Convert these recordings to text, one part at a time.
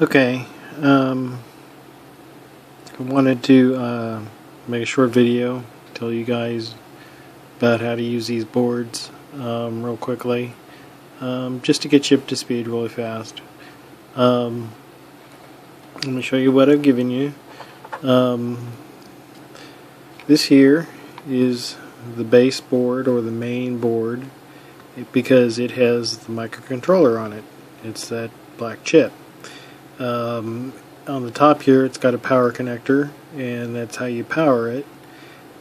Okay, um, I wanted to uh, make a short video, tell you guys about how to use these boards um, real quickly, um, just to get you up to speed really fast. Um, let me show you what I've given you. Um, this here is the base board or the main board because it has the microcontroller on it. It's that black chip. Um, on the top here it's got a power connector and that's how you power it.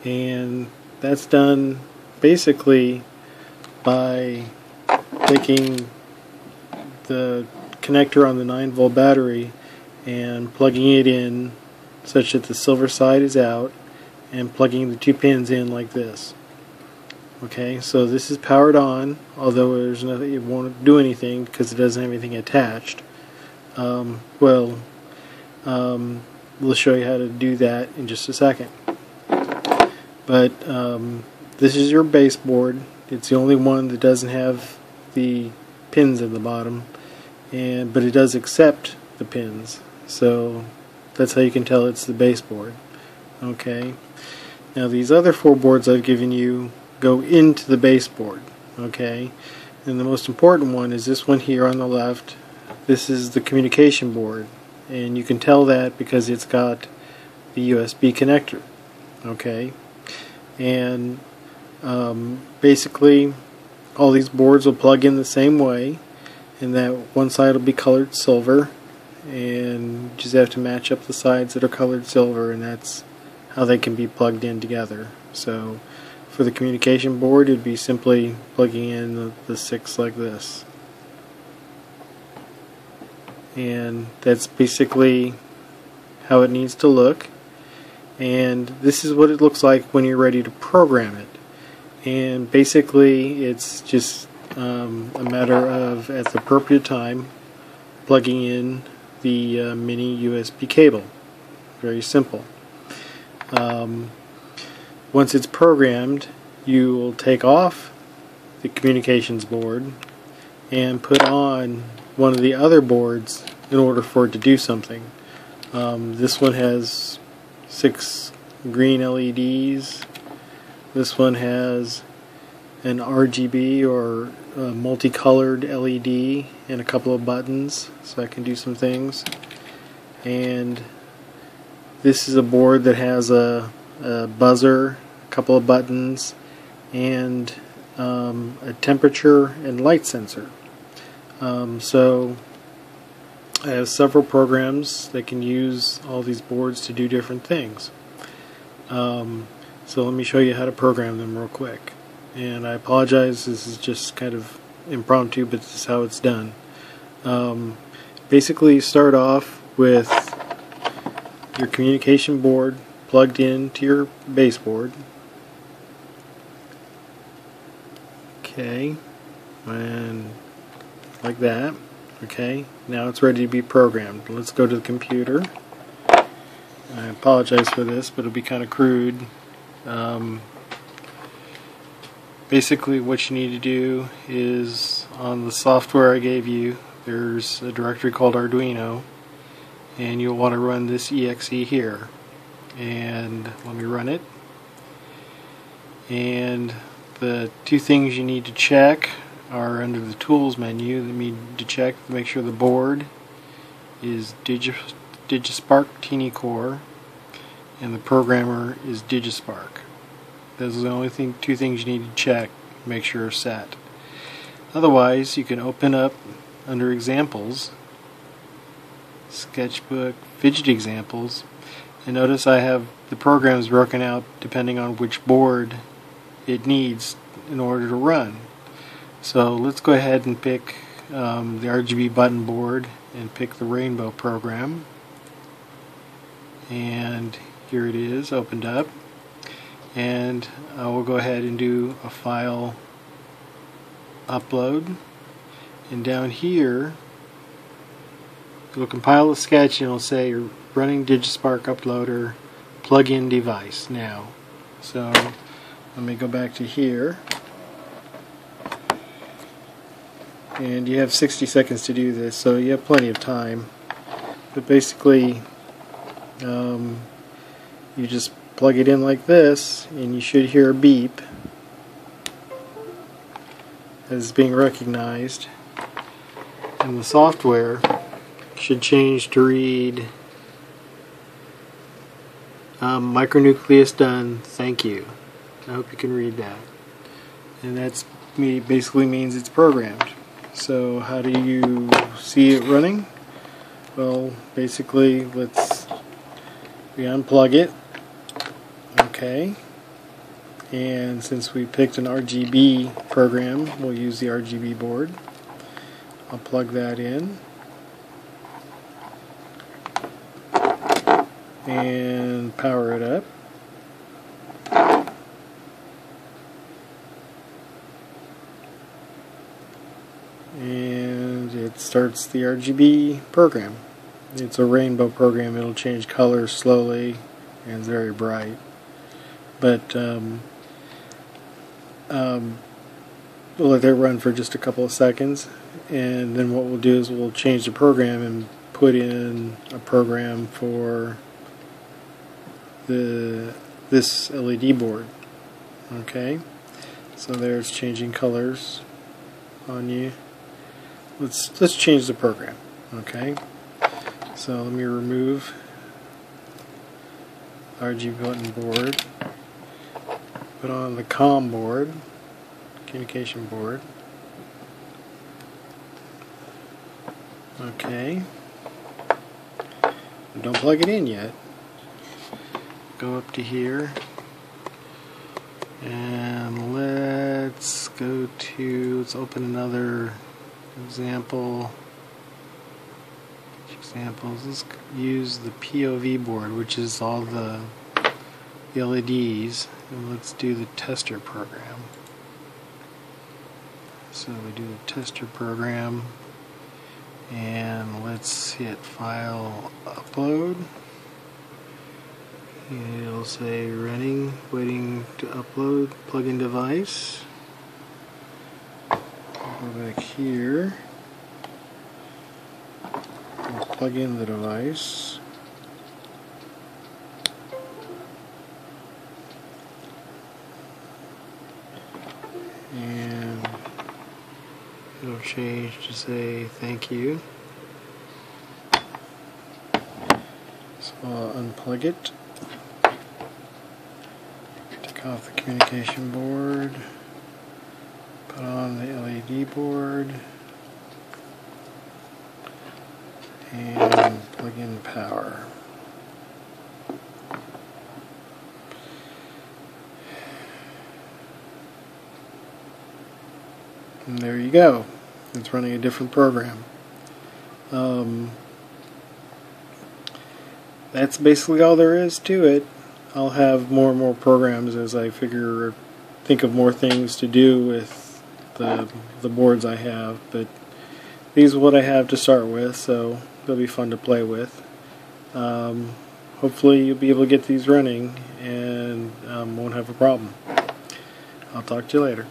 And that's done basically by taking the connector on the 9 volt battery and plugging it in such that the silver side is out and plugging the two pins in like this. Okay so this is powered on although there's nothing it won't do anything because it doesn't have anything attached um, well, um, we'll show you how to do that in just a second. But um, this is your baseboard. It's the only one that doesn't have the pins in the bottom, and but it does accept the pins. So that's how you can tell it's the baseboard. Okay. Now these other four boards I've given you go into the baseboard. Okay. And the most important one is this one here on the left this is the communication board and you can tell that because it's got the USB connector okay? And um, basically all these boards will plug in the same way and that one side will be colored silver and you just have to match up the sides that are colored silver and that's how they can be plugged in together. So for the communication board it'd be simply plugging in the, the six like this and that's basically how it needs to look. And this is what it looks like when you're ready to program it. And basically it's just um, a matter of at the appropriate time plugging in the uh, mini USB cable. Very simple. Um, once it's programmed you will take off the communications board and put on one of the other boards in order for it to do something. Um, this one has six green LEDs. This one has an RGB or multicolored LED and a couple of buttons so I can do some things. And this is a board that has a, a buzzer, a couple of buttons, and um, a temperature and light sensor. Um, so I have several programs that can use all these boards to do different things. Um, so let me show you how to program them real quick. And I apologize, this is just kind of impromptu, but this is how it's done. Um, basically, start off with your communication board plugged into your baseboard. Okay, and like that. Okay, now it's ready to be programmed. Let's go to the computer. I apologize for this, but it'll be kind of crude. Um, basically, what you need to do is on the software I gave you, there's a directory called Arduino, and you'll want to run this exe here. And let me run it. And the two things you need to check are under the tools menu that need to check to make sure the board is Digi Digispark Core and the programmer is Digispark. Those are the only thing, two things you need to check make sure are set. Otherwise, you can open up under examples, sketchbook, fidget examples, and notice I have the programs broken out depending on which board it needs in order to run. So let's go ahead and pick um, the RGB button board and pick the rainbow program. And here it is opened up. And I will go ahead and do a file upload. And down here, it'll compile the sketch and it'll say you're running Digispark Uploader plug-in device now. So let me go back to here. And you have 60 seconds to do this so you have plenty of time. But basically um, you just plug it in like this and you should hear a beep as being recognized. And the software should change to read um, micronucleus done thank you. I hope you can read that. And that's me basically means it's programmed so how do you see it running? Well basically let's we unplug it. Okay. And since we picked an RGB program we'll use the RGB board. I'll plug that in. And power it up it starts the RGB program. It's a rainbow program. It'll change colors slowly and it's very bright. But um, um, we'll let that run for just a couple of seconds. And then what we'll do is we'll change the program and put in a program for the this LED board. Okay? So there's changing colors on you let's let's change the program okay so let me remove RG button board put on the COM board, communication board. Okay. Don't plug it in yet. Go up to here and let's go to let's open another example examples let's use the POV board which is all the LEDs and let's do the tester program. So we do the tester program and let's hit file upload. It'll say running, waiting to upload plugin device. Go back here. Plug in the device. and it'll change to say thank you. So I'll unplug it, take off the communication board, put on the LED board, and plug in power. And there you go. It's running a different program. Um, that's basically all there is to it. I'll have more and more programs as I figure, think of more things to do with the the boards I have. But these are what I have to start with, so they'll be fun to play with. Um, hopefully, you'll be able to get these running and um, won't have a problem. I'll talk to you later.